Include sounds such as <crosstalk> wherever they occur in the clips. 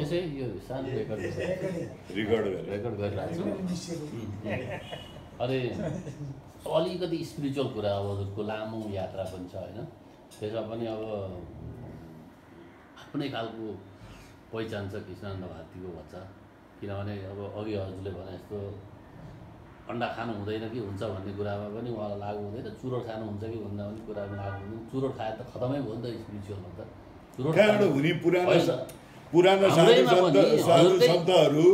यसै यो सानो रेकर्ड रेकर्ड गरेर रेकर्ड गरिरहेको छु अनि अलिकति स्पिरिचुअल कुरा अब हजुरको लामो यात्रा पनि छ होइन? त्यसमा पनि अब आफ्नै खालको पहिचान छ कृष्णानन्द भारतीको भन्छ किनभने अब अघि हजुरले भने जस्तो अन्डा खानु हुँदैन कि हुन्छ भन्ने कुरामा पनि उहाँलाई लागु हुँदैन। चुरोट खानु हुन्छ कि हुँदैन भन्ने कुरामा लागु हुँदैन। चुरोट खाएर त खतमै भयो नि त स्पिरिचुअलमा त चुरोट पुरानो साधु सन्त साधु सन्तहरू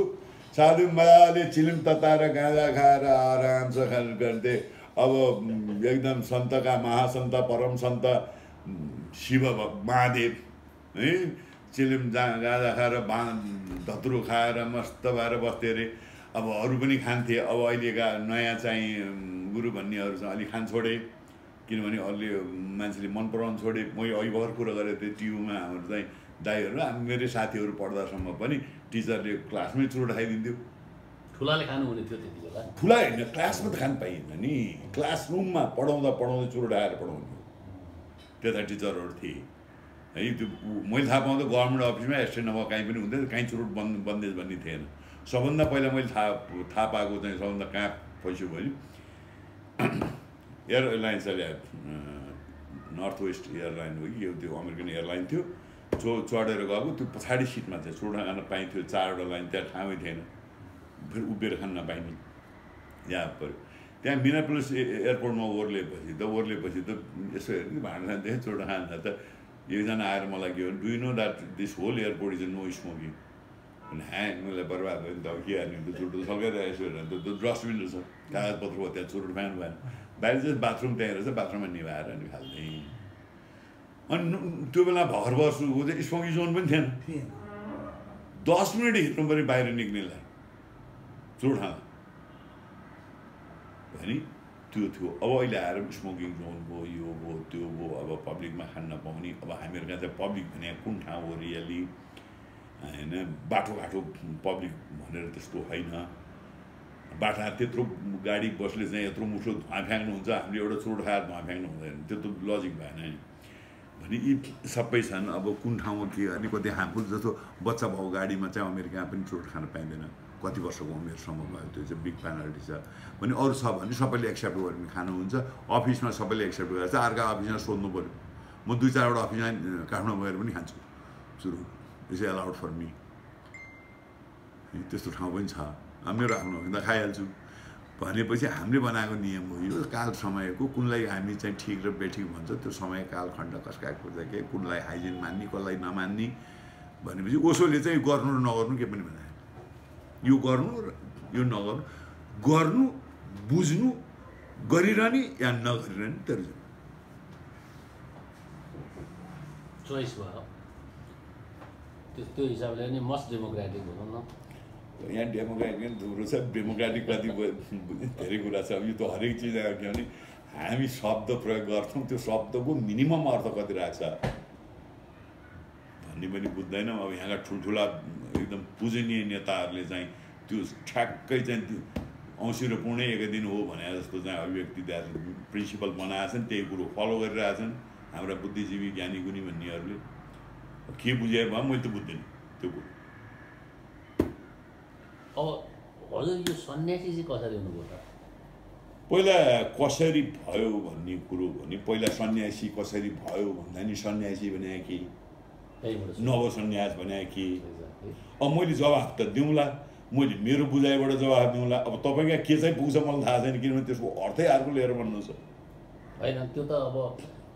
साधु मजाले चिलिम तताएर गाँजा खाएर आरामसे खानु गर्थे अब एकदम सन्तका महासन्त परम सन्त शिव महादेव है? चिलिम जा गाँजा खाएर बा धत्रो खाएर मस्त भएर बस्थे अरे। अब अरू पनि खान्थे। अब अहिलेका नयाँ चाहिँ गुरु भन्नेहरू चाहिँ अलिक खान छोडे। किनभने अरूले मान्छेले मन पराउनु छोडे। मैले अघि भर्खर कुरा गरेको थिएँ टियुमा हाम्रो चाहिँ दाईहरू हामी मेरै साथीहरू पढ्दासम्म पनि टिचरले क्लासमै चुरोट खाइदिन्थ्यो। ठुलाले खानु हुने थियो त्यति बेला। ठुला होइन क्लासमा त खानु पाइएन नि। क्लासरुममा पढाउँदा पढाउँदै चुरोट आएर पढाउँथ्यो त्यता टिचरहरू थिए। है त्यो मैले थाहा पाउँदा गभर्मेन्ट अफिसमा एसिस्टेन्ट नभए कहीँ पनि हुँदैन कहीँ चुरोट बन्द बन्देज भन्ने थिएन। सबभन्दा पहिला मैले थाहा थाहा पाएको चाहिँ सबभन्दा कहाँ पैसो भयो <clears throat> एयरलाइन्स अहिले नर्थ वेस्ट एयरलाइन हो कि यो त्यो अमेरिकन एयरलाइन थियो। चो चढेर गएको त्यो पछाडि सिटमा थियो चुरोट खान पाइन्थ्यो चारवटा लाइन त्यहाँ ठाउँै थिएन। फेरि उभिएर खान नपाइने यहाँ पऱ्यो। त्यहाँ मिनापुलिस एयरपोर्टमा ओर्लिएपछि त ओर्लिएपछि त यसो हेर्नु भाँडा खान्थेँ चोटो खान्छ त एकजना आएर मलाई के do know that this whole airport is no smoking भने ह्याङ मलाई बर्बाद भयो नि त के हाल्ने त चुरोट सकेर यसो हेरेर त डस्टबिन रहेछ कागजपत्र भयो त्यहाँ चुरोट फ्यान भएन। बाहिर चाहिँ बाथरुम त्यहाँ रहेछ बाथरुममा निभाएर अनि खाल्थेँ अनि त्यो बेला भर्खर वर्षको चाहिँ स्मोकिङ जोन पनि थिएन। दस मिनट हिँड्नु पऱ्यो बाहिर चुरोट खाँदा भने त्यो थियो। अब अहिले आएर स्मोकिङ जोन भयो यो भयो त्यो भयो अब पब्लिकमा खान नपाउने अब हामीहरूका चाहिँ पब्लिक भने कुन ठाउँ हो रियली? होइन बाटोघाटो पब्लिक भनेर त्यस्तो होइन। बाटा त्यत्रो गाडी बसले चाहिँ यत्रो मुठो धुवा फ्याँक्नुहुन्छ। हामीले एउटा खाएर धुवा फ्याँक्नु हुँदैन। त्यो त लजिक भएन नि भने यी सबै छन्। अब कुन ठाउँमा के गर्ने कति हार्मफुल जस्तो बच्चा भएको गाडीमा चाहिँ अमेरिका पनि चुरोट खान पाइँदैन। कति वर्षको उमेरसम्म भयो त्यो चाहिँ बिग पेनल्टी छ। भने अरू छ भने सबैले एक्सेप्ट गर्ने खानुहुन्छ। अफिसमा सबैले एक्सेप्ट गरेर चाहिँ अर्का अफिसमा सोध्नु पऱ्यो म दुई चारवटा अफिसमा काठमाडौँ गएर पनि खान्छु। चुरोट इज एलाउड फर मी त्यस्तो ठाउँ पनि छ। मेरो आफ्नो हो भने त खाइहाल्छु। भनेपछि हामीले बनाएको नियम हो यो काल समयको कुनलाई हामी चाहिँ ठिक र बेठिक भन्छ त्यो समय कालखण्ड कसका खोज्दा के कुनलाई हाइजिन मान्ने कसलाई नमान्ने भनेपछि ओसोले चाहिँ गर्नु र नगर्नु के पनि भन्दैन यो गर्नु र यो नगर्नु गर्नु बुझ्नु गरिरहने या नगरिरहने तर चोइस भयो। त्यो हिसाबले नि मस्ट डेमोक्रेटिक भनौँ न। यहाँ डेमोक्रेटिक थुप्रो छ डेमोक्रेटिक कति धेरै कुरा छ यो त हरेक चिज किनभने हामी शब्द प्रयोग गर्छौँ त्यो शब्दको मिनिमम अर्थ कति राख्छ भन्ने पनि बुझ्दैनौँ अब यहाँका ठुल्ठुला एकदम पूजनीय नेताहरूले चाहिँ त्यो ठ्याक्कै चाहिँ औँसी र पूर्णै एकै दिन हो भने जस्तो चाहिँ अभिव्यक्ति प्रिन्सिपल बनाएछन् त्यही कुरो फलो गरिरहेछन् हाम्रा बुद्धिजीवी ज्ञानी गुनी भन्नेहरूले के बुझाए भयो मैले त बुझ्दिनँ त्यो कुरो अब हजुर यो सन्यासी चाहिँ कसरी हुनुभयो त पहिला कसरी भयो भन्ने कुरो भने पहिला सन्यासी कसरी भयो भन्दा नि सन्यासी भने कि। नव सन्यास भने कि. अब मैले जवाफ त दिउँला मैले मेरो बुझाइबाट जवाफ दिउँला अब तपाईँका के चाहिँ पुग्छ मलाई थाहा छैन किनभने त्यसको अर्थै अर्को लिएर भन्नु छ होइन त्यो त अब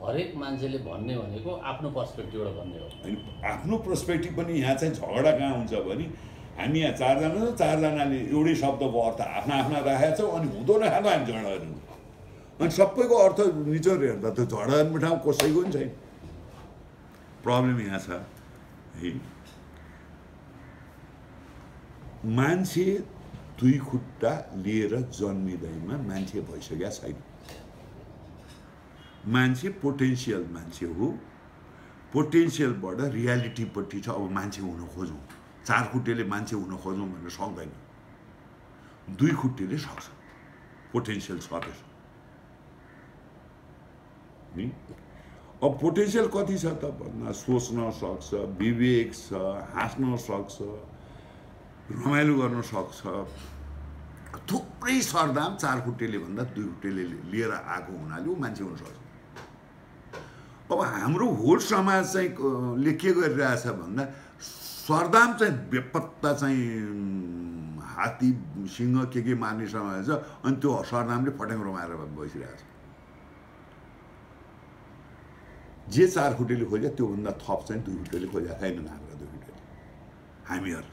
हरेक मान्छेले भन्ने भनेको आफ्नो पर्सपेक्टिभबाट भन्ने हो होइन आफ्नो पर्सपेक्टिभ पनि यहाँ चाहिँ झगडा कहाँ हुन्छ भने हामी यहाँ चारजना छ चारजनाले एउटै शब्दको अर्थ आफ्ना आफ्ना राखेका छौँ अनि हुँदो नखाँदो हामी झगडा गर्नु अनि सबैको अर्थ निचोर हेर्दा त झगडा गर्ने ठाउँ कसैको पनि छैन। प्रब्लम यहाँ छ है। मान्छे दुई खुट्टा लिएर जन्मिँदैमा मान्छे भइसकेका छैन। मान्छे पोटेन्सियल मान्छे हो। पोटेन्सियलबाट रियालिटीपट्टि छ अब मान्छे हुन खोजौँ। चार खुट्टेले मान्छे हुन खोजौँ भनेर सक्दैन। दुई खुट्टेले सक्छ। पोटेन्सियल छ त्यसमा नि? अब पोटेन्सियल कति छ त भन्दा सोच्न सक्छ विवेक छ हाँस्न सक्छ रमाइलो गर्न सक्छ। थुप्रै सरदाम चार खुट्टेले भन्दा दुई खुट्टेले लिएर आएको हुनाले ऊ मान्छे हुनसक्छ अब हाम्रो होल समाज चाहिँ ले के गरिरहेछ भन्दा सरदाम चाहिँ बेपत्ता चाहिँ हात्ती सिंह के के मार्ने समाज छ अनि त्यो सरदामले फट्याङ रमाएर बसिरहेको छ जे चार खुट्टेले खोज्यो त्योभन्दा थप चाहिँ दुई खुट्टेले खोजेका छैनन् हाम्रा दुई खुट्टेले। हामीहरू।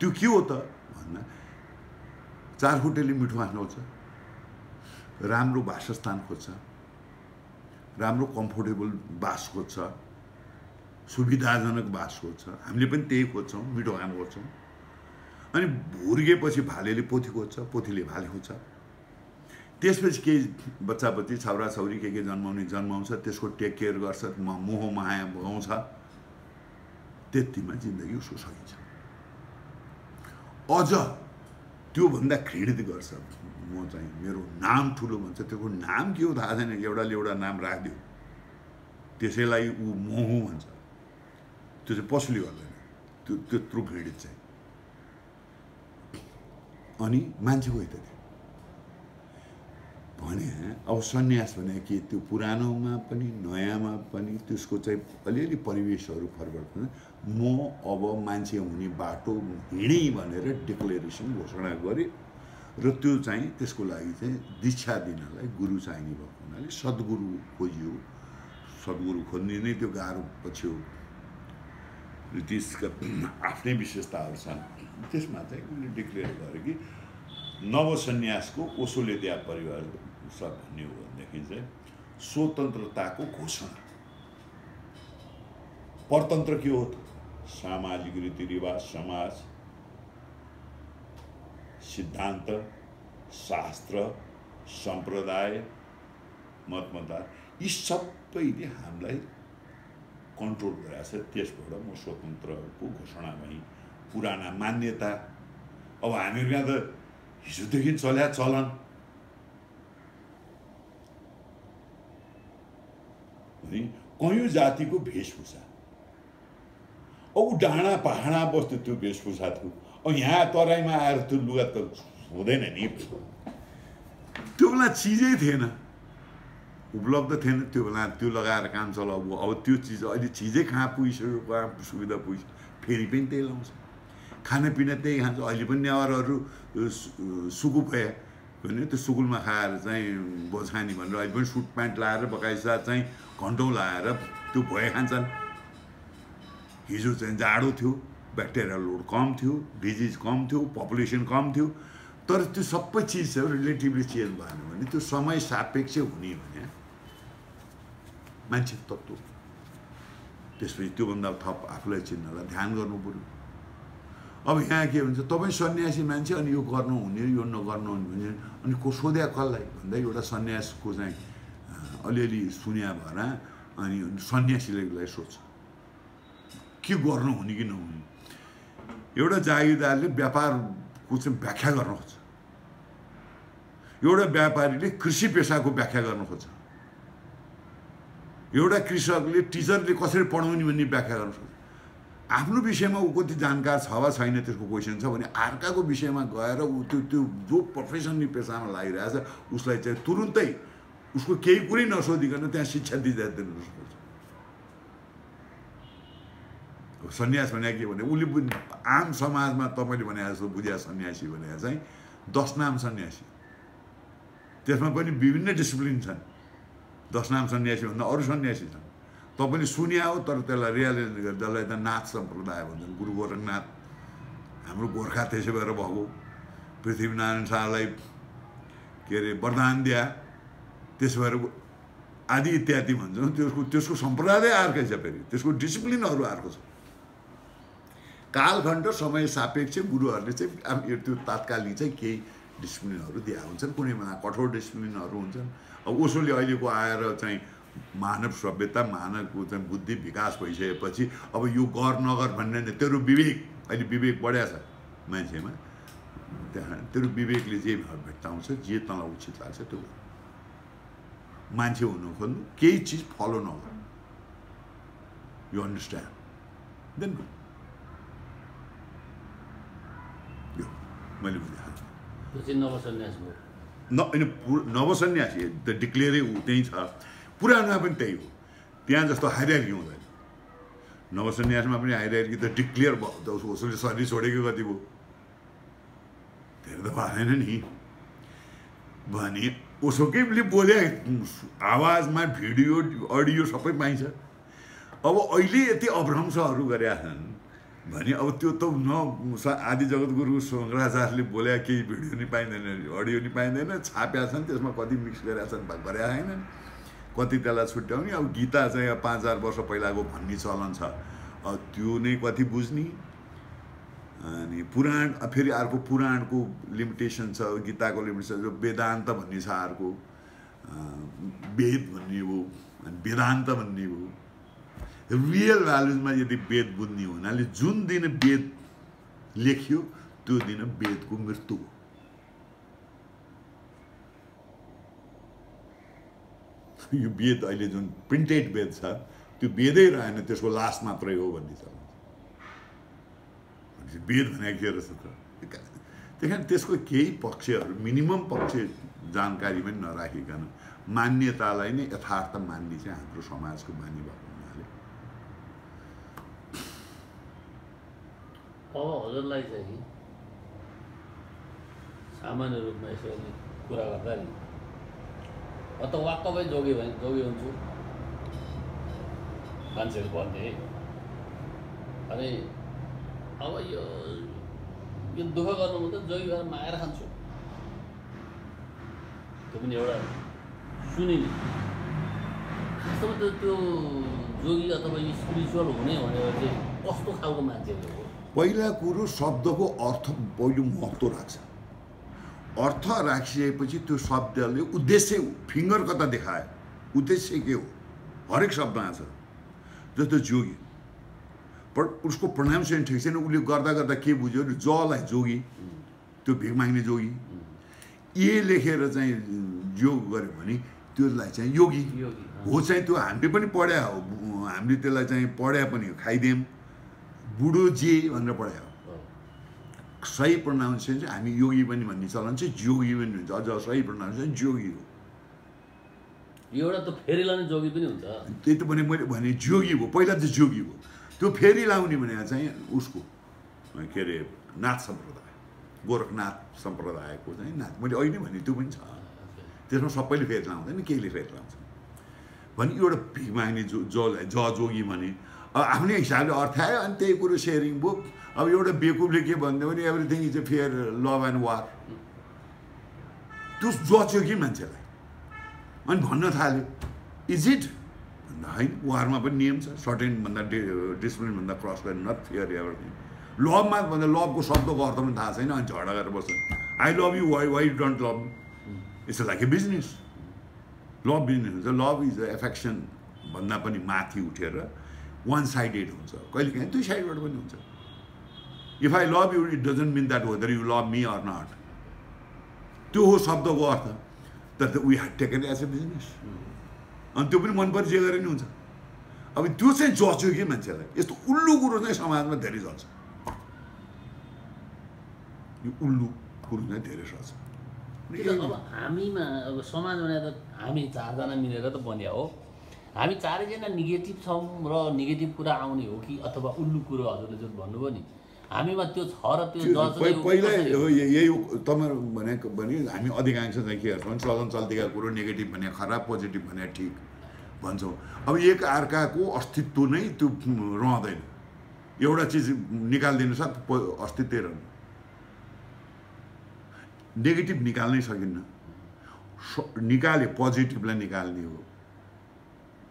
त्यो के हो त? भन्दा चार खुट्टेले मिठो खोज्छ राम्रो वासस्थान खोज्छ। राम्रो कम्फोर्टेबल बास खोज्छ। सुविधाजनक बास खोज्छ हामीले पनि त्यही खोज्छौँ मिठो खानु खोज्छौँ। अनि हुर्केपछि भालेले पोथी खोज्छ पोथीले भाले खोज्छ त्यसपछि केही बच्चा बच्ची छाउरा छौरी के के जन्माउने जन्माउँछ त्यसको टेक केयर गर्छ मोह माया भगाउँछ। त्यतिमा जिन्दगी उसको सकिन्छ। अझ त्योभन्दा घृणित गर्छ। म चाहिँ मेरो नाम ठुलो भन्छ त्यसको नाम के हो थाहा छैन। एउटाले एउटा नाम राखिदियो। त्यसैलाई ऊ मोह भन्छ। त्यो चाहिँ पशुले गर्दैन त्यो त्यत्रो घृणित चाहिँ अनि मान्छे गयो त त्यो भने अब सन्यास भने के त्यो पुरानोमा पनि नयाँमा पनि त्यसको चाहिँ अलिअलि परिवेशहरू परिवर्तन म अब मान्छे हुने बाटो हिँडेँ भनेर डिक्लेरेसन घोषणा गरेँ र त्यो चाहिँ त्यसको लागि चाहिँ दीक्षा दिनलाई गुरु चाहिने भएको हुनाले सद्गुरु खोजियो सद्गुरु खोज्ने नै त्यो गाह्रो पछि हो त्यसका <clears throat> आफ्नै विशेषताहरू छन्। त्यसमा चाहिँ उनले डिक्लेयर गरे कि नव सन्यासको ओसोले दिया परिवार सब भन्ने हो भनेदेखि चाहिँ स्वतन्त्रताको घोषणा। परतन्त्र के हो त? सामाजिक रीतिरिवाज समाज सिद्धान्त शास्त्र सम्प्रदाय मतमतदार यी सबैले हामीलाई कन्ट्रोल गराएको छ त्यसबाट म स्वतन्त्रको घोषणा भएँ पुराना मान्यता। अब हामीहरू यहाँ त हिजोदेखि चल्या चलन। भने कयौँ जातिको अब ऊ डाँडा पहाडा बस्थ्यो त्यो वेशभूषा थियो अब यहाँ तराईमा आएर त्यो लुगा त हुँदैन नि। त्यो बेला चिजै थिएन। उपलब्ध थिएन त्यो बेला त्यो लगाएर काम चलाउ अब त्यो चिज अहिले चिजै कहाँ पुगिसक्यो कहाँ सुविधा पुगिसक्यो? फेरि पनि त्यही लाउँछ खानापिना त्यही खान्छ। अहिले पनि नेवारहरू सुकु भए भने त्यो सुकुलमा खाएर चाहिँ बोझानी भनेर अहिले पनि सुट प्यान्ट लाएर बकाइसा चाहिँ घन्टौँ लाएर त्यो भए खान्छन्। हिजो चाहिँ जाडो थियो ब्याक्टेरियल लोड कम थियो डिजिज कम थियो पपुलेसन कम थियो। तर त्यो सबै चिजहरू रिलेटिभली चेन्ज भएन भने त्यो समय सापेक्ष हुने भने मान्छे तत्त्व त्यसपछि त्योभन्दा थप आफूलाई चिन्नलाई ध्यान गर्नु पऱ्यो अब यहाँ के भन्छ तपाईँ सन्यासी मान्छे अनि यो गर्नुहुने यो नगर्नुहुने भने अनि को सोध्या कसलाई? भन्दा एउटा सन्यासको चाहिँ अलिअलि सुन्या भएर अनि सन्यासीले उसलाई सोध्छ। के गर्नुहुने कि नहुने? एउटा जागिरदारले व्यापारको चाहिँ व्याख्या गर्न खोज्छ। एउटा व्यापारीले कृषि पेसाको व्याख्या गर्न खोज्छ। एउटा कृषकले टिचरले कसरी पढाउने भन्ने व्याख्या गर्न सक्छ। आफ्नो विषयमा ऊ कति जानकार छ वा छैन त्यसको क्वेसन छ भने अर्काको विषयमा गएर ऊ त्यो त्यो जो प्रोफेसनली पेसामा लागिरहेछ उसलाई चाहिँ तुरुन्तै उसको केही कुरै नसोधिकन त्यहाँ शिक्षा दिँदा दिनुपर्छ अब सन्यास भने के भने उसले आम समाजमा तपाईँले भने जस्तो बुझ्या सन्यासी भने चाहिँ दस नाम सन्यासी। त्यसमा पनि विभिन्न डिसिप्लिन छन्। दस नाम सन्यासी भन्दा अरू सन्यासी छन् तपाईँले सुन्या हो तर त्यसलाई रियालाइज गरेर त्यसलाई त नाथ सम्प्रदाय भन्छन् गुरु गोरखनाथ हाम्रो गोर्खा त्यसै भएर भएको पृथ्वीनारायण शाहलाई के अरे वरदान दिया त्यसो भएर आदि इत्यादि भन्छौँ त्यसको त्यसको सम्प्रदाय अर्कै छ फेरि त्यसको डिसिप्लिनहरू अर्को छ कालखण्ड समय सापेक्ष गुरुहरूले चाहिँ त्यो तात्कालिक चाहिँ केही डिसिप्लिनहरू दिएका हुन्छन्। कुनैमा कठोर डिसिप्लिनहरू हुन्छन्। अब ओसोले अहिलेको आएर चाहिँ मानव सभ्यता मानवको चाहिँ बुद्धि विकास भइसकेपछि अब यो गर नगर भन्ने नि तेरो विवेक अहिले विवेक बढ्या छ मान्छेमा। त्यहाँ तेरो विवेकले जे भेट्टाउँछ जे तँलाई उचित लाग्छ त्यो। मान्छे हुनु खोज्नु केही चिज फलो नगर्नु यु अन्डरस्ट्यान्ड देन यो मैले बुझिहालेँ त्यो चाहिँ नवसन्यास भयो न होइन नवसन्यासी त डिक्लेयरै ऊ त्यहीँ छ पुरानोमा पनि त्यही हो त्यहाँ जस्तो हाइरार्की हुँदैन नवसन्यासमा पनि हाइरार्की त डिक्लेयर भयो उसले शरीर छोडेको कति भयो धेरै त भएन नि भने उसोकैले बोले आवाजमा भिडियो अडियो सबै पाइन्छ अब अहिले यति अभ्रंशहरू गरेका छन् भने अब त्यो त न आदि जगद्गुरु शङ्कराचार्यले बोले केही भिडियो नि पाइँदैन अडियो नि पाइँदैन छापेका छन् त्यसमा कति मिक्स गरेका छन् गरेका छैनन्। कति त्यसलाई छुट्याउने अब गीता चाहिँ अब पाँच हजार वर्ष पहिलाको भन्ने चलन छ। त्यो नै कति बुझ्ने। अनि पुराण फेरि अर्को पुराणको लिमिटेसन छ गीताको लिमिटेसन छ वेदान्त भन्ने छ अर्को। वेद भन्ने हो अनि वेदान्त भन्ने हो। रियल भ्यालुजमा यदि वेद बुझ्ने हुनाले जुन दिन वेद लेखियो त्यो दिन वेदको मृत्यु हो। यो वेद अहिले जुन प्रिन्टेड वेद छ त्यो वेदै रहेन त्यसको लास मात्रै हो भन्ने छ। वेद भनेको के रहेछ त? त्यही कारण त्यसको केही पक्षहरू मिनिमम पक्ष जानकारी पनि नराखिकन मान्यतालाई नै यथार्थ मान्ने चाहिँ हाम्रो समाजको बानी भएको हुनाले अब हजुरलाई चाहिँ सामान्य रूपमा यसरी कुरा गर्दा नि। म त वाक्क जोगी भए जोगी हुन्छु। मान्छेहरू भन्थे अनि अब यो यो दुःख गर्नु त जोगी भएर मागेर खान्छु। त्यो पनि एउटा सुनिने खासमा त्यो जोगी अथवा स्पिरिचुअल हुने भनेर चाहिँ कस्तो खालको मान्छेहरू हो? पहिला कुरो शब्दको अर्थ पहिलो महत्त्व राख्छ अर्थ राखिसकेपछि त्यो शब्दले उद्देश्य फिङ्गर कता देखायो उद्देश्य के हो हरेक शब्दमा छ जस्तो जोगी पर उसको प्रोनाउन्सिएसन ठिक छैन उसले गर्दा गर्दा के बुझ्यो भने जलाई जोगी त्यो भिख माग्ने जोगी ए लेखेर चाहिँ योग गऱ्यो भने त्यसलाई चाहिँ योगी हो चाहिँ त्यो हामीले पनि पढ्या हो हामीले त्यसलाई चाहिँ पढ्या पनि हो खाइदियौँ बुढो जे भनेर पढ्या। सही प्रोनाउन्सिएसन चाहिँ हामी योगी पनि भन्ने चलन चाहिँ जोगी पनि हुन्छ। अझ सही प्रोनाउन्सिएसन जोगी हो। एउटा त फेरिला नै जोगी पनि हुन्छ। त्यही त भने मैले भने जोगी हो। पहिला चाहिँ जोगी हो। त्यो फेरि लाउने भने चाहिँ उसको के अरे नाथ सम्प्रदाय गोरखनाथ सम्प्रदायको चाहिँ नाथ। मैले अहिले भने त्यो पनि छ। त्यसमा सबैले फेरि लाउँदैन केहीले फेरि लाउँछ भने एउटा भिख माग्ने जो जलाई ज जोगी भने आफ्नै हिसाबले अर्थ आयो अनि त्यही कुरो सेयरिङ बुक अब एउटा बेकुबले के भनिदियो भने everything is a fair love and war त्यो जच्यो कि मान्छेलाई? अनि भन्न थाल्यो इज इट भन्दा होइन वारमा पनि नियम छ। सर्टेनभन्दा डि डिसिप्लिनभन्दा क्रस गरेर नट फेयर एभ्रिथिङ लभमा भन्दा लभको शब्दको अर्थ पनि थाहा छैन अनि झगडा गरेर बस्छ I love you why why don't love it's like a business love business हुन्छ लभ इज एफेक्सन भन्दा पनि माथि उठेर वान साइडेड हुन्छ। कहिले काहीँ दुई साइडबाट पनि हुन्छ। If I love you it doesn't mean that whether you love me or not त्यो हो शब्दको अर्थ। तर we had taken as a business अनि त्यो पनि मन परि जे गरे नि हुन्छ। अब त्यो चाहिँ जच्यो कि मान्छेलाई। यस्तो उल्लु कुरो चाहिँ समाजमा धेरै चल्छ। यो उल्लु कुरो चाहिँ धेरै त अब हामीमा अब समाज भने त हामी चारजना मिलेर त बनिया हो। हामी चारैजना नेगेटिभ छौँ र नेगेटिभ कुरा आउने हो कि अथवा उल्लु कुरो हजुरले जुन भन्नुभयो नि? हामीमा त्यो छ र त्यो पहिला यही तपाईँहरू भनेको भने हामी अधिकांश चाहिँ के भने चलन चल्तीका कुरो नेगेटिभ भने खराब पोजिटिभ भने ठिक भन्छौँ। अब एक अर्काको अस्तित्व नै त्यो रहँदैन। एउटा चिज निकालिदिनु प- अस्तित्वै रहनु। नेगेटिभ निकाल्नै सकिन्न। निकाले पोजिटिभलाई निकाल्ने हो।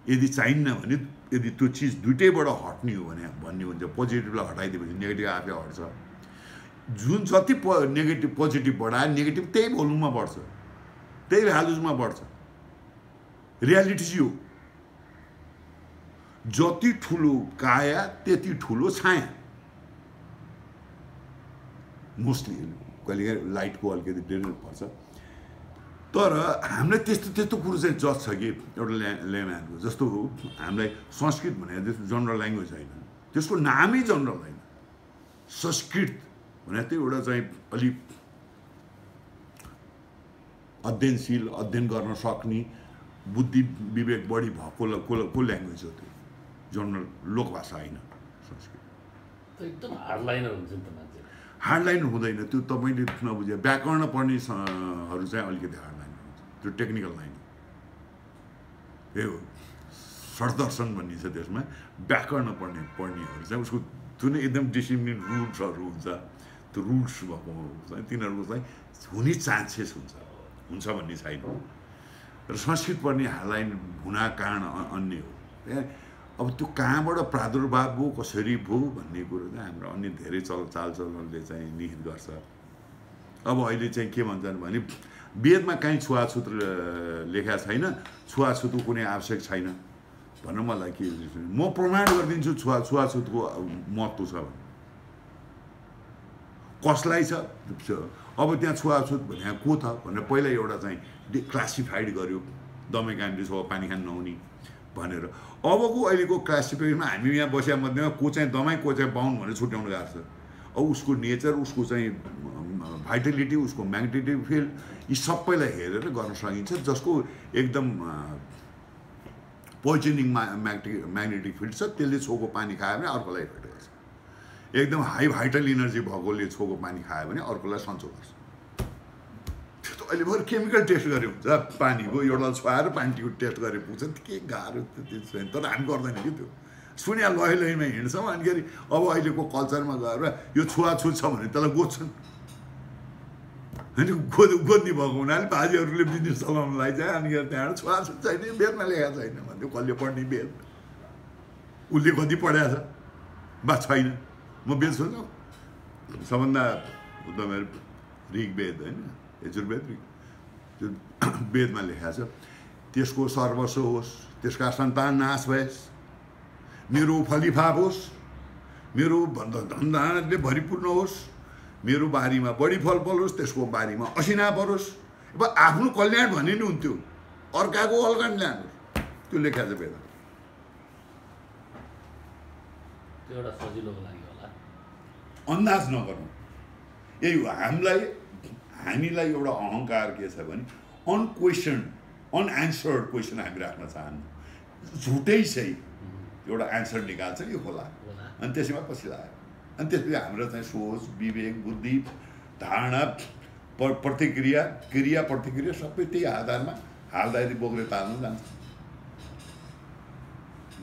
यदि चाहिन्न भने यदि त्यो चिज दुइटैबाट हट्ने हो भने भन्ने हुन्छ पोजिटिभलाई हटाइदिएपछि नेगेटिभ आफै हट्छ। जुन जति प नेगेटिभ पोजिटिभ बढायो नेगेटिभ त्यही भोल्युममा बढ्छ। त्यही भ्यालुजमा बढ्छ। रियालिटी चाहिँ हो जति ठुलो काया त्यति ठुलो छाया। मोस्टली कहिले लाइटको अलिकति डिफरेन्ट पर्छ। तर हामीलाई त्यस्तो त्यस्तो कुरो चाहिँ जज छ कि एउटा ल्या ल्याम्यानको जस्तो हो हामीलाई संस्कृत भने त्यस्तो जनरल ल्याङ्ग्वेज होइन। त्यसको नामै जनरल होइन। संस्कृत भने त्यो एउटा चाहिँ अलिक अध्ययनशील अध्ययन गर्न सक्ने बुद्धि विवेक बढी भएको को को ल्याङ्ग्वेज हो त्यो। जनरल लोकभाषा होइन संस्कृत। एकदम हार्डलाइनर हुन्छ नि त मान्छे हार्डलाइन हुँदैन त्यो तपाईँले नबुझे। व्याकरण पढ्ने स- हरू चाहिँ अलिकति हुन्छ त्यो टेक्निकल लाइन हो। त्यही हो षडदर्शन भन्ने छ त्यसमा व्याकरण पढ्ने पढ्नेहरू चाहिँ उसको जुन एकदम डिसिप्लिन रुल्सहरू हुन्छ त्यो रुल्स भएको चाहिँ तिनीहरूको चाहिँ हुने चान्सेस हुन्छ हुन्छ भन्ने छैन। र संस्कृत पढ्ने हार्डलाइन हुना कारण अन्य हो। अब त्यो कहाँबाट प्रादुर्भाव भयो कसरी भयो भन्ने कुरो चाहिँ हाम्रो अन्य धेरै चल चालचलनले चाहिँ निहित गर्छ। अब अहिले चाहिँ के भन्छन् भने वेदमा काहीँ छुवाछुत लेखा छैन छुवाछुतको कुनै आवश्यक छैन। भन्न मलाई के म प्रमाण गरिदिन्छु छुवा छुवाछुतको महत्त्व छ भने। कसलाई छ? अब त्यहाँ छुवाछुत भने को त भनेर पहिला एउटा चाहिँ क्लासिफाइड गर्यो। दमै कामले छ पानी खान नहुने भनेर। अबको अहिलेको क्लासिफिकेसनमा हामी यहाँ बसिया मध्येमा को चाहिँ दमाई को चाहिँ बाहुन भनेर छुट्याउनु गएको छ। अब उसको नेचर उसको चाहिँ भाइटलिटी उसको म्याग्नेटिक फिल्ड यी सबैलाई हेरेर गर्न सकिन्छ जसको एकदम पोइजनिङ मा म्याग्नेटिक म्याग्नेटिक फिल्ड छ त्यसले छोको पानी खायो भने अर्कोलाई इफेक्ट गर्छ एकदम हाई भाइटल इनर्जी भएकोले छोको पानी खायो भने अर्कोलाई सन्चो गर्छ त्यो त अहिले भर केमिकल टेस्ट गरे हुन्छ पानीको एउटा छुवाएर पानीको टेस्ट गरे पुग्छ के गाह्रो त्यो छैन तर हामी गर्दैन कि त्यो सुन्या लय लयमा हिँड्छौँ अनिखेरि अब अहिलेको कल्चरमा गएर यो छुवाछुत छ भने त्यसलाई गोज्छन् होइन गोद गोद्नी भएको हुनाले बाजेहरूले बिजनेस चलाउनलाई चाहिँ अनि त्यहाँबाट छुवाछुत छैन बेदमा लेखाएको छैन भन्थ्यो कसले पढ्ने बेद उसले कति पढाएको छ? बा छैन। म बेद सोध्छु सबभन्दा एकदमै ऋग्वेद होइन यजुर्वेद त्यो <clears throat> वेदमा लेखाएको छ त्यसको सर्वस्व होस् त्यसका सन्तान नाश भएस् मेरो फलिफाप होस् मेरो धनधानले भरिपूर्ण होस् मेरो बारीमा बढी फल पलोस् त्यसको बारीमा असिना परोस्। अब आफ्नो कल्याण भने नि हुन्थ्यो। अर्काको त्यो छ वेदमा त्यो सजिलोको लागि होला। अन्दाज नगरौँ यही हो हामीलाई हामीलाई एउटा अहङ्कार के छ भने अनक्वेसन अनएन्सर्ड क्वेसन हामी राख्न चाहन्नौँ। झुटै चाहिँ एउटा एन्सर निकाल्छ होला। होला। अनि त्यसैमा पछि लाग्यो। अनि त्यसपछि हाम्रो चाहिँ सोच विवेक बुद्धि धारणा प प्रतिक्रिया क्रिया प्रतिक्रिया सबै त्यही आधारमा हाल्दाखेरि बोक्रे ताल्नु जान्छ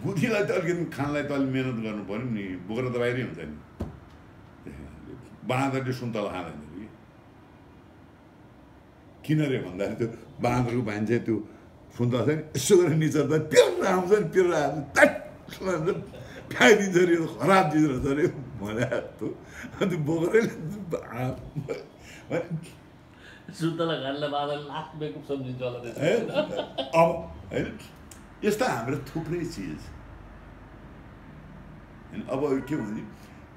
बुद्धिलाई त अलिकति खानलाई त अलिक मिहिनेत गर्नु पऱ्यो नि बोकेर त बाहिरै हुन्छ नि बाँदरले सुन्तला खाँदैन कि किन रे भन्दाखेरि त्यो बाँदरको मान्छे त्यो सुन्तला छ नि यसो गरेर निचर त पिर आउँछ नि पिर आउँछ ट्याट फ्याइदिन्छ अरे खराब चिज रहेछ अरे जस्तो अन्त बोकेर सुन्तला सम्झिन्छ होला अब होइन यस्ता हाम्रो थुप्रै चिज होइन अब के भने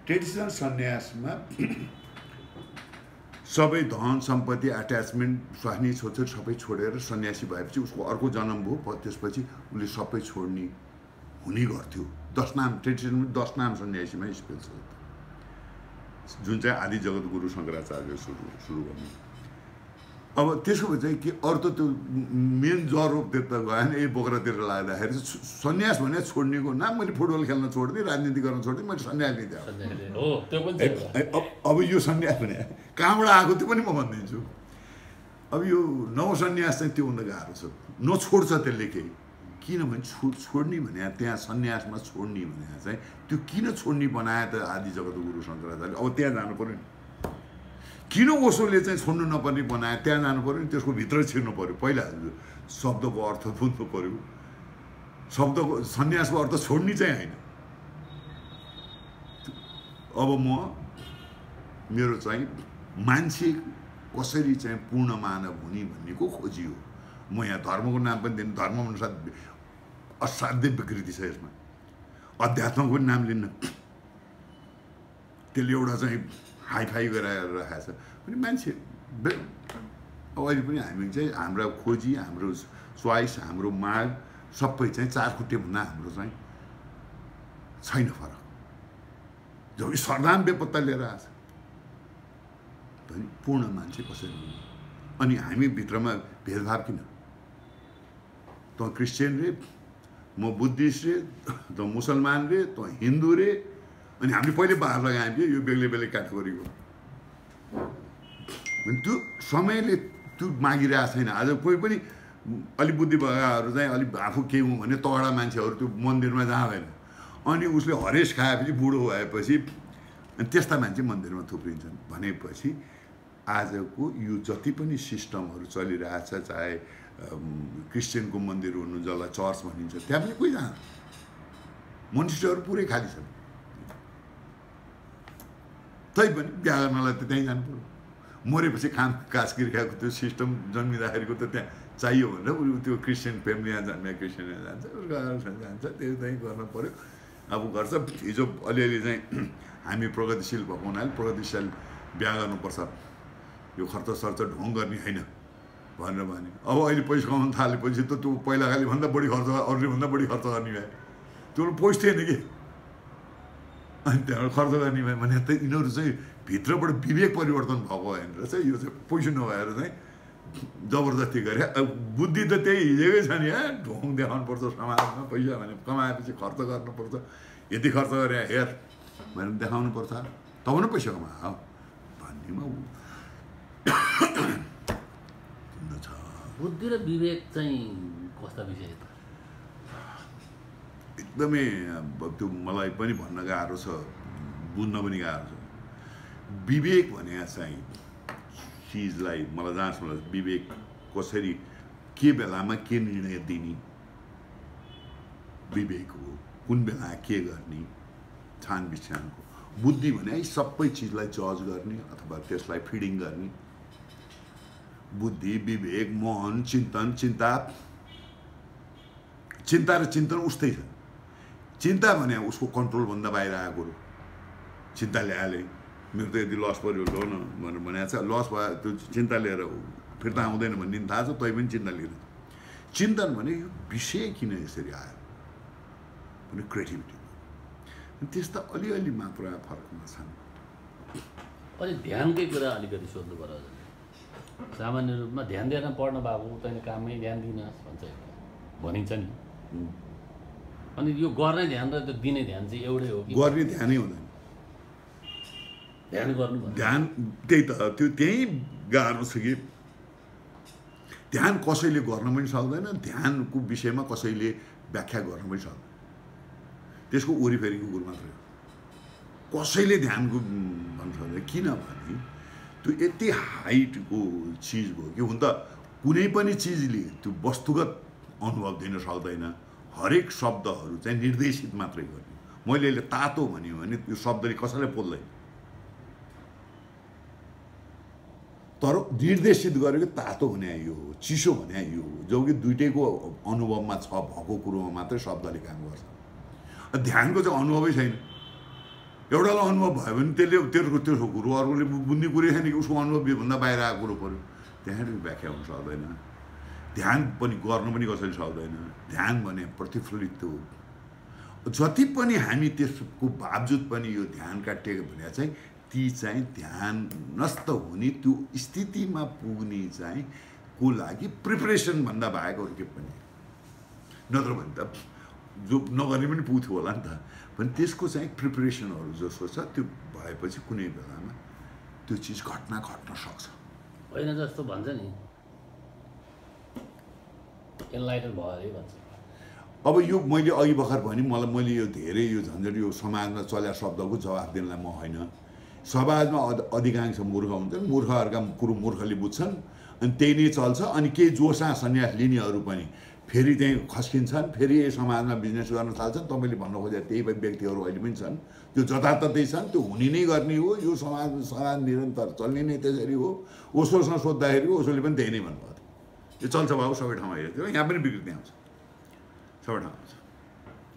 ट्रेडिसनल सन्यासमा सबै धन सम्पत्ति एट्याचमेन्ट स्वास्नी छोडछोड सबै छोडेर सन्यासी भएपछि उसको अर्को जन्म भयो त्यसपछि उसले सबै छोड्ने हुने गर्थ्यो दस नाम ट्रेडिसनमा दस नाम सन्यासीमा स्पेसल जुन चाहिँ आदि जगत गुरु शङ्कराचार्य सुरु सुरु गर्नु। अब त्यसो भए चाहिँ के अरू त त्यो मेन जरोतिर त गएन यही बोक्रातिर लाग्दाखेरि सन्यास भने छोड्नेको नाम मैले फुटबल खेल्न छोडिदिएँ राजनीति गर्न छोडिदिएँ मैले सन्यास लिँदै अब यो सन्यास भने कहाँबाट आएको त्यो पनि म भनिदिन्छु। अब यो नवसन्यास चाहिँ त्योभन्दा गाह्रो छ। नछोड्छ त्यसले केही। किनभने छो छोड्ने भने त्यहाँ सन्यासमा छोड्ने भने चाहिँ त्यो किन छोड्ने बनायो त आदि जगत गुरु शङ्कराचार्य अब त्यहाँ जानु पऱ्यो नि। किन ओसोले चाहिँ छोड्नु नपर्ने बनायो? त्यहाँ जानु पऱ्यो नि त्यसको भित्र छिर्नु पऱ्यो पहिला शब्दको अर्थ बुझ्नु पऱ्यो शब्दको सन्यासको अर्थ छोड्ने चाहिँ होइन। अब म मेरो चाहिँ मान्छे कसरी चाहिँ पूर्ण मानव हुने भन्नेको खोजी हो। म यहाँ धर्मको नाम पनि दिनु धर्म अनुसार असाध्य विकृति छ यसमा अध्यात्मको पनि नाम लिन्न त्यसले एउटा चाहिँ हाइफाई गराएर राखेको छ अनि मान्छे अहिले पनि हामी चाहिँ हाम्रा खोजी हाम्रो च्वाइस हाम्रो माग सबै चाहिँ चार खुट्टेभन्दा हाम्रो चाहिँ छैन फरक जो कि सरदाम बेपत्ता लिएर आएको छ पूर्ण मान्छे कसरी हुनु अनि हामी भित्रमा भेदभाव किन तँ क्रिस्चियन रे म बुद्धिस्ट रे त मुसलमान रे त हिन्दू रे अनि हामीले पहिले बार लगायौँ कि यो बेग्लै बेग्लै क्याटेगोरीको। त्यो समयले त्यो मागिरहेको छैन। आज कोही पनि अलिक बुद्धि भएकाहरू चाहिँ अलिक आफू केही हुँ भने तगडा मान्छेहरू त्यो मन्दिरमा जाँदैन। अनि उसले हरेस खाएपछि बुढो भएपछि अनि त्यस्ता मान्छे मन्दिरमा थुप्रिन्छन्। भनेपछि आजको यो जति पनि सिस्टमहरू चलिरहेछ चाहे क्रिस्चियनको मन्दिर हुनु जसलाई चर्च भनिन्छ त्यहाँ पनि कोही जाँदैन मनुष्यहरू पुरै खाली छन्। तैपनि बिहा गर्नलाई त त्यहीँ जानु पऱ्यो मरेपछि खाम कास किर्खाको त्यो सिस्टम जन्मिँदाखेरिको त त्यहाँ चाहियो भनेर उ त्यो क्रिस्चियन फ्यामिलीमा जन्मिया क्रिस्चियनमा जान्छ जान्छ त्यो चाहिँ गर्नु पऱ्यो अब गर्छ हिजो अलिअलि चाहिँ हामी प्रगतिशील भएको हुनाले प्रगतिशील बिहा गर्नुपर्छ। यो खर्च सर्च ढोङ गर्ने होइन। भनेर भने अब अहिले पैसा कमाउनु थालेपछि त त्यो पहिला खालि भन्दा बढी खर्च अरूले भन्दा बढी खर्च गर्ने भयो त्यो पैसा थिएन कि? अनि त्यहाँबाट खर्च गर्ने भयो भने त यिनीहरू चाहिँ भित्रबाट विवेक परिवर्तन भएको होइन रहेछ यो चाहिँ पैसा नभएर चाहिँ जबरजस्ती गरे। बुद्धि त त्यही हिजेकै छ नि है ढोङ देखाउनुपर्छ समाजमा पैसा भने कमाएपछि खर्च गर्नुपर्छ। यति खर्च गरे हेर भनेर देखाउनुपर्छ। तब न पैसा कमायो भन्नेमा ऊ छ बुद्धि र विवेक चाहिँ कस्ता विषय त? एकदमै त्यो मलाई पनि भन्न गाह्रो छ बुझ्न पनि गाह्रो छ। विवेक भने चाहिँ चिजलाई मलाई जहाँसम्म विवेक कसरी के बेलामा के निर्णय दिने? विवेक हो कुन बेला के गर्ने? छान बिछानको बुद्धि भने है सबै चिजलाई जज गर्ने अथवा त्यसलाई फिडिङ गर्ने। बुद्धि विवेक मन चिन्तन चिन्ता। चिन्ता र चिन्तन उस्तै छ। चिन्ता भने उसको कन्ट्रोलभन्दा बाहिर आएको कुरो। चिन्ता ल्याएले मेरो त यदि लस पऱ्यो लो न भनेर भनेको छ। लस भयो त्यो चिन्ता लिएर फिर्ता आउँदैन भन्ने थाहा छ तै पनि चिन्ता लिएर। चिन्तन भने यो विषय किन यसरी आयो? भने क्रिएटिभिटी त्यस्ता अलिअलि मात्रा फरकमा छन्। अनि ध्यानकै कुरा अलिकति सोध्नु पर्यो सामान्य रूपमा ध्यान दिएर पढ्न बाबु तैँले काममै ध्यान दिनुहोस् भन्छ। भनिन्छ नि। अनि यो गर्ने ध्यान र त्यो दिने ध्यान चाहिँ एउटै हो कि गर्ने ध्यानै हुँदैन। ध्यान गर्नु ध्यान त्यही त त्यो त्यहीँ गाह्रो छ कि। ध्यान कसैले गर्न पनि सक्दैन ध्यानको विषयमा कसैले व्याख्या गर्न पनि सक्दैन। त्यसको वरिपरिको कुरो मात्रै हो। कसैले ध्यानको भन्न सक्दैन। किनभने त्यो यति हाइटको चिज भयो कि हुन त कुनै पनि चिजले त्यो वस्तुगत अनुभव दिन सक्दैन हरेक शब्दहरू चाहिँ निर्देशित मात्रै गर्ने मैले यसले तातो भन्यो भने त्यो शब्दले कसैलाई पोल्दैन तर निर्देशित गरेको तातो भने यो हो चिसो भने यो हो जो कि दुइटैको अनुभवमा छ भएको कुरोमा मात्रै शब्दले काम गर्छ। ध्यानको चाहिँ अनुभवै छैन। एउटालाई अनुभव भयो भने त्यसले त्यसको त्यसको कुरो अर्कोले बुझ्ने कुरै छैन कि उसको अनुभव भन्दा बाहिर आएको कुरो पऱ्यो। त्यहाँनिर व्याख्या हुन सक्दैन। ध्यान पनि गर्न पनि कसैले सक्दैन। ध्यान भने प्रतिफलित हो। जति पनि हामी त्यसको बावजुद पनि यो ध्यान काटिएको भने चाहिँ ती चाहिँ ध्यान नष्ट हुने त्यो स्थितिमा पुग्ने चाहिँ को लागि प्रिपरेसन भन्दा बाहेक अरू के पनि। नत्र भने त जो नगर्ने पनि पुग्थ्यो होला नि त। भने त्यसको चाहिँ प्रिपरेसनहरू जस्तो छ त्यो भएपछि कुनै बेलामा त्यो चिज घटना घट्न सक्छ। होइन जस्तो भन्छ नि। भयो अरे भन्छ। अब यो मैले अघि भर्खर भने मलाई मैले यो धेरै यो झन्झट यो समाजमा चल्या शब्दको जवाफ दिनलाई म होइन। समाजमा अध अधिकांश मूर्ख हुन्छन् मूर्खहरूका कुरो मूर्खले बुझ्छन् अनि त्यही नै चल्छ। अनि केही जोसा सन्यास लिनेहरू पनि। फेरि त्यहीँ खस्किन्छन् फेरि यही समाजमा बिजनेस गर्न थाल्छन् तपाईँले भन्नु खोजेको त्यही व्यक्तिहरू अहिले पनि छन्। त्यो जताततै छन् त्यो हुने नै गर्ने हो यो समाज समाज निरन्तर चल्ने नै त्यसरी हो। ओसोसँग सोद्धाखेरि ओसोले पनि त्यही नै भन्नुभएको थियो यो चल्छ बाबु सबै ठाउँमा हेर्थ्यो यहाँ पनि विकृति आउँछ। सबै ठाउँमा आउँछ।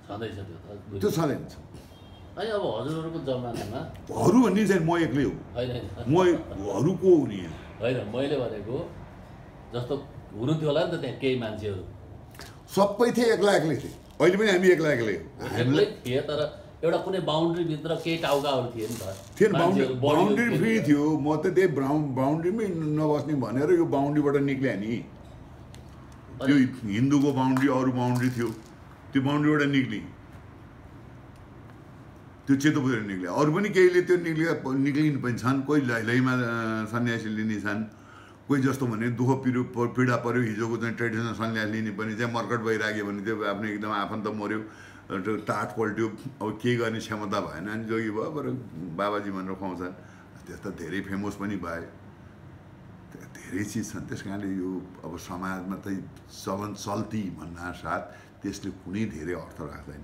छँदैछ त्यो छँदै हुन्छ अब हजुरहरूको जमानामा? हरू भन्ने चाहिँ म एक्लै हो। म हरू को हुने यहाँ होइन मैले भनेको जस्तो हुनुहुन्थ्यो होला नि त त्यहाँ केही मान्छेहरू। सबै थिए एक्ला एक्लै थिए। अहिले पनि हामी एक्ला एक्लै हामीलाई थिए तर एउटा कुनै बााउन्ड्रीभित्र केही टाउकाहरू थिए नि त। थिएन बााउन्ड्री फ्री। थियो। म त त्यही बााउन् बााउन्ड्रीमै नबस्ने भनेर यो बााउन्ड्रीबाट निक्ल्या नि। त्यो हिन्दूको बााउन्ड्री अरू बााउन्ड्री थियो। त्यो बााउन्ड्रीबाट निक्लिँ। त्यो चेतोपुर निक्ल्यो। अरू पनि केहीले त्यो निक्लिया निक्लिनु पनि छन्। कोही लैमा सन्यासी लिने छन्। कोही जस्तो भने दुःख पिरो पीडा पऱ्यो हिजोको चाहिँ ट्रेडिसनल सन्यास लिने पनि चाहिँ मर्कट भइराख्यो भने त्यो आफ्नो एकदम आफन्त मऱ्यो टाट पल्ट्यो अब केही गर्ने क्षमता भएन अनि जोगी भयो बरु बाबाजी भनेर खुवाउँछन्। त्यस्ता धेरै फेमस पनि भए। धेरै चिज छन्। त्यस कारणले यो अब समाजमा चाहिँ चलन चल्ती भन्ना साथ त्यसले कुनै धेरै अर्थ राख्दैन।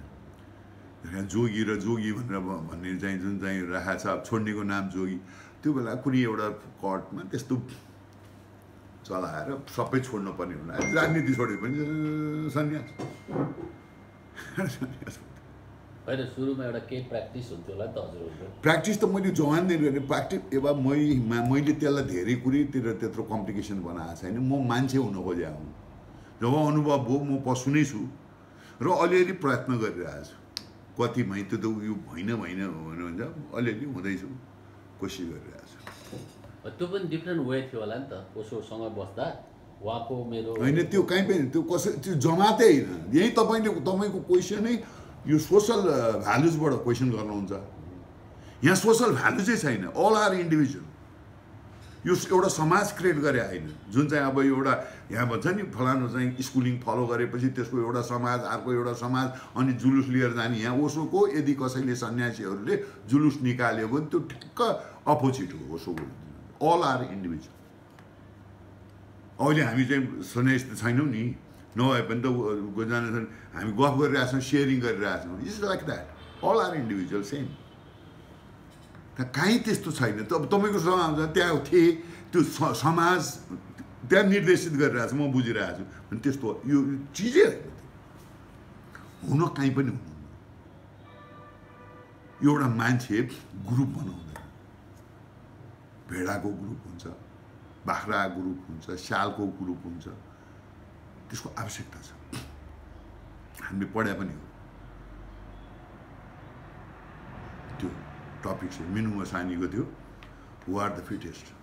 त्यस जोगी र जोगी भनेर भन्ने चाहिँ जुन चाहिँ राखेको छ अब छोड्नेको नाम जोगी त्यो बेला कुनै एउटा कटमा त्यस्तो चलाएर सबै छोड्नु पर्ने हुना राजनीति छोड्यो पनि सन्यास। होइन सुरुमा एउटा केही प्र्याक्टिस हुन्थ्यो होला नि त हजुरहरूको प्र्याक्टिस त मैले जवानदेखि गर्ने प्र्याक्टिस अब मै मा- मैले त्यसलाई धेरै कुरैतिर त्यत्रो कम्प्लिकेसन बनाएको छैन। म मान्छे हुन खोजेको हुँ। जब अनुभव भयो म पशु नै छु। र अलिअलि प्रयत्न गरिरहेको छु। कति भइ त्यो त उयो होइन होइन भने हुन्छ अलिअलि हुँदैछु। कोसिस गरिरहेको त्यो पनि डिफ्रेन्ट वे थियो होला नि त ओसोसँग बस्दा। उहाँको मेरो होइन त्यो कहीँ पनि त्यो कसै त्यो जमातै होइन। यहीँ तपाईँले तपाईँको क्वेसनै यो सोसल भ्यालुजबाट क्वेसन गर्नुहुन्छ। यहाँ सोसल भ्यालु चाहिँ छैन। अल आर इन्डिभिजुअल यो एउटा समाज क्रिएट गरे होइन। जुन चाहिँ अब एउटा यहाँ भन्छ नि फलानु चाहिँ स्कुलिङ फलो गरेपछि त्यसको एउटा समाज अर्को एउटा समाज अनि जुलुस लिएर जाने। यहाँ ओसोको यदि कसैले सन्यासीहरूले जुलुस निकाल्यो भने त्यो ठ्याक्क अपोजिट हो ओसोको। अल आर इन्डिभिजुअल अहिले हामी चाहिँ सन्यास त छैनौँ नि। नभए पनि त छन् हामी गफ गरिरहेछौँ सेयरिङ गरिरहेछौँ। It's like that all are individual same काहीँ त्यस्तो छैन। त अब तपाईँको समाज छ त्यहाँ थिए त्यो समाज त्यहाँ निर्देशित गरिरहेको छ म बुझिरहेको छु अनि त्यस्तो यो चिजै होइन। हुन काहीँ पनि हुनुहुन्न एउटा मान्छे ग्रुप बनाउँदैन भेडाको ग्रुप हुन्छ बाख्रा ग्रुप हुन्छ स्यालको ग्रुप हुन्छ। त्यसको आवश्यकता छ। हामीले पढाए पनि हो। त्यो टपिक चाहिँ मिनु मसानीको थियो। हु आर द फिटेस्ट